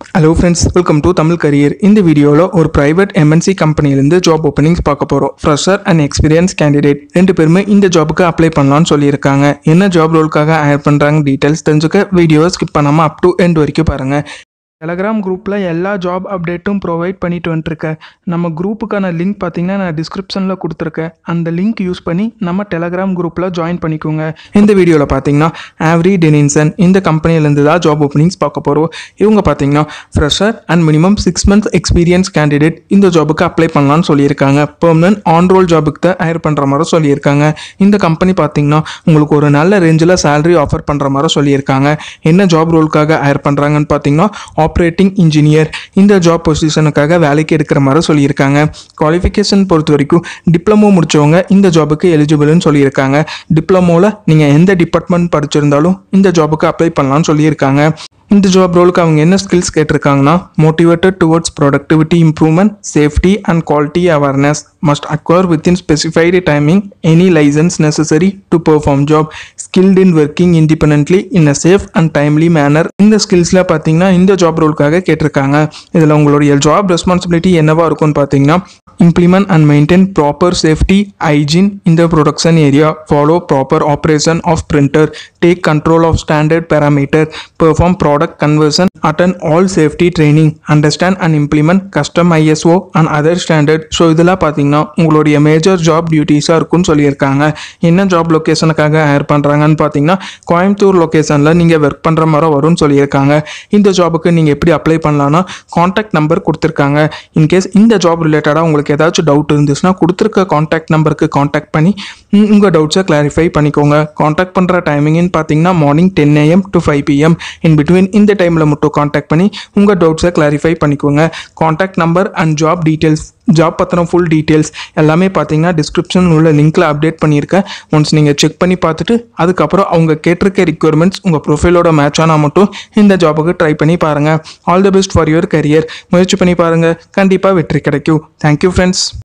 Hello friends welcome to Tamil career இந்த வீடியோவில் ஒரு ப்ரைவேட் எம்என்சி கம்பெனிலேருந்து ஜாப் ஓப்பனிங்ஸ் பார்க்க போகிறோம் ஃப்ரெஷர் அண்ட் எக்ஸ்பீரியன்ஸ் கேண்டிடேட் ரெண்டு பேருமே இந்த ஜாபுக்கு அப்ளை பண்ணலாம்னு சொல்லியிருக்காங்க. என்ன ஜாப் ரோலுக்காக ஹயர் பண்ணுறாங்க டீட்டெயில்ஸ் தெரிஞ்சுக்க வீடியோவை ஸ்கிப் பண்ணாமல் அப் டு எண்ட் வரைக்கும் பாருங்கள் டெலகிராம் குரூப்பில் எல்லா ஜாப் அப்டேட்டும் ப்ரொவைட் பண்ணிட்டு வந்துட்டுருக்கேன் நம்ம குரூப்புக்கான லிங்க் பார்த்தீங்கன்னா நான் டிஸ்கிரிப்ஷனில் கொடுத்துருக்கேன். அந்த லிங்க் யூஸ் பண்ணி நம்ம டெலகிராம் குரூப்பில் ஜாயின் பண்ணிக்கோங்க. இந்த வீடியோவில் பார்த்தீங்கன்னா ஆவ்ரி டெனின்சன் இந்த கம்பெனிலேருந்து தான் ஜாப் ஓப்பனிங்ஸ் பார்க்க போகிறோம் இவங்க பார்த்தீங்கன்னா fresher and minimum six months experience candidate இந்த ஜாபுக்கு அப்ளை பண்ணலான்னு சொல்லியிருக்காங்க. பெர்மனன்ட் ஆன் ரோல் ஜாபுக்கு தான் ஹயர் பண்ணுற மாதிரி சொல்லியிருக்காங்க. இந்த கம்பெனி பார்த்தீங்கன்னா உங்களுக்கு ஒரு நல்ல ரேஞ்சில் சேலரி ஆஃபர் பண்ணுற மாதிரி சொல்லியிருக்காங்க. என்ன ஜாப் ரோலுக்காக ஹயர் பண்ணுறாங்கன்னு பார்த்தீங்கன்னா ஆப்ரேட்டிங் இன்ஜினியர் இந்த ஜாப் பொசிஷனுக்காக வேலைக்கு எடுக்கிற மாதிரி சொல்லியிருக்காங்க. குவாலிஃபிகேஷன் பொறுத்த வரைக்கும் டிப்ளமோ முடிச்சவங்க இந்த ஜாபுக்கு எலிஜிபிள்னு சொல்லியிருக்காங்க. டிப்ளமோவில் நீங்கள் எந்த டிபார்ட்மெண்ட் படிச்சிருந்தாலும் இந்த ஜாபுக்கு அப்ளை பண்ணலாம்னு சொல்லியிருக்காங்க. இந்த ஜாப் ரோலுக்கு அவங்க என்ன skills கேட்டிருக்காங்கன்னா motivated towards productivity improvement safety and quality awareness must acquire within specified timing any licence necessary to perform job skilled in working independently in a safe and timely manner இந்த ஸ்கில்ஸில் பார்த்தீங்கன்னா இந்த job ரோலுக்காக கேட்டிருக்காங்க இதில் உங்களுடைய job responsibility என்னவா இருக்கும்னு பார்த்தீங்கன்னா implement and maintain proper safety hygiene in the production area follow proper operation of printer take control of standard parameter perform product conversion attend all safety training understand and implement custom iso and other standard so இதெல்லாம் பார்த்தீங்கன்னா உங்களுடைய major job டியூட்டிஸாக இருக்கும்னு சொல்லியிருக்காங்க என்ன job லொக்கேஷனுக்காக higher பண்ணுறாங்கன்னு பார்த்தீங்கன்னா கோயம்புத்தூர் லொக்கேஷனில் நீங்கள் ஒர்க் பண்ணுற மாதிரி வரும்னு சொல்லியிருக்காங்க. இந்த ஜாபுக்கு நீங்கள் எப்படி அப்ளை பண்ணலான்னா காண்டாக்ட் நம்பர் கொடுத்துருக்காங்க. இன்கேஸ் இந்த ஜாப் ரிலேட்டடாக உங்களுக்கு ஏதாச்சும் டவுட் இருந்துச்சுன்னா கொடுத்துருக்க காண்டாக்ட் நம்பருக்கு காண்டாக்ட் பண்ணி உங்கள் டவுட்ஸை கிளாரிஃபை பண்ணிக்கோங்க. காண்டாக்ட் பண்ணுற டைமிங்னு பார்த்தீங்கன்னா morning ten AM to five PM in between இந்த டைமில் மட்டும் காண்டாக்ட் பண்ணி உங்கள் டவுட்ஸை கிளாரிஃபை பண்ணிக்கோங்க. Contact number and job details job பற்றின ஃபுல் டீட்டெயில்ஸ் எல்லாமே பார்த்தீங்கன்னா டிஸ்கிரிப்ஷன் உள்ள லிங்க்கில் அப்டேட் பண்ணியிருக்கேன். ஒன்ஸ் நீங்கள் செக் பண்ணி பார்த்துட்டு அதுக்கப்புறம் அவங்க கேட்டிருக்க ரிக்குவயர்மெண்ட்ஸ் உங்கள் ப்ரொஃபைலோட மேட்ச் ஆனால் மட்டும் இந்த ஜாபுக்கு ட்ரை பண்ணி பாருங்கள் all the best for your career முயற்சி பண்ணி பாருங்கள் கண்டிப்பாக வெற்றி கிடைக்கும். Thank you friends